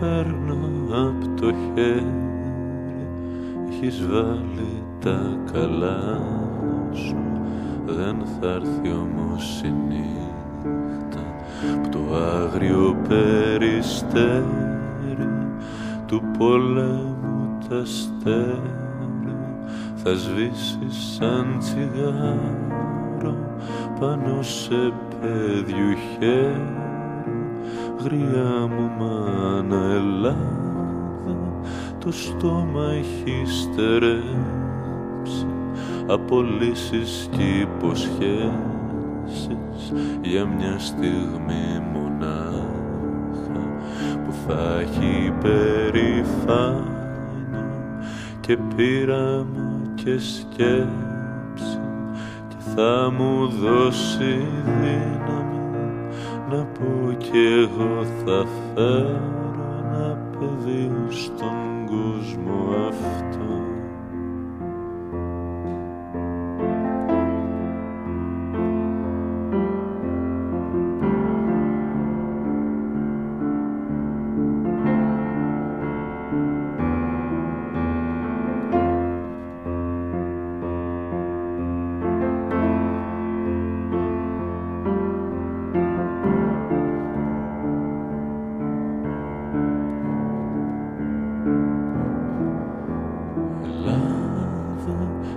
παίρνω απ' το χέρι. Έχεις βάλει τα καλά σου. Δεν θα έρθει όμως η νύχτα Που το άγριο περιστέρι Του πολέμου τα στέρι. Θα σβήσει σαν τσιγάρο Πάνω σε παιδιού χέρι. Γριά μου μάνα Ελλάδα το στόμα έχει στερέψει από λύσεις και υποσχέσεις. Για μια στιγμή μονάχα που θα έχει περηφάνεια και πείραμα και σκέψη και θα μου δώσει δύναμη να πω κι εγώ θα φέρω ένα παιδί στον gauche, moi.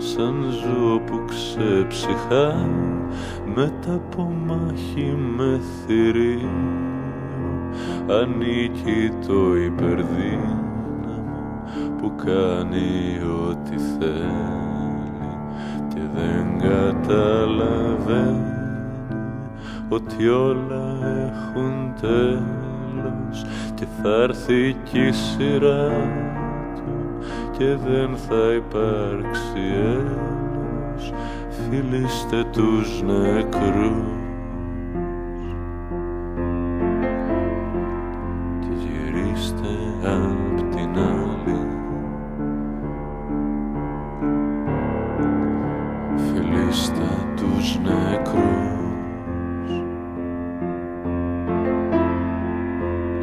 σαν ζώο που ξεψυχά μετά από μάχη με θηρίο ανήκει το υπερδύναμο που κάνει ό,τι θέλει και δεν καταλαβαίνει ότι όλα έχουν τέλος. Και θα έρθει κι η σειρά του και δεν θα υπάρξει ένας. Φιλήστε τους νεκρούς. Και γυρίστε απ' την άλλη. Φιλήστε τους νεκρούς.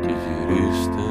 Και γυρίστε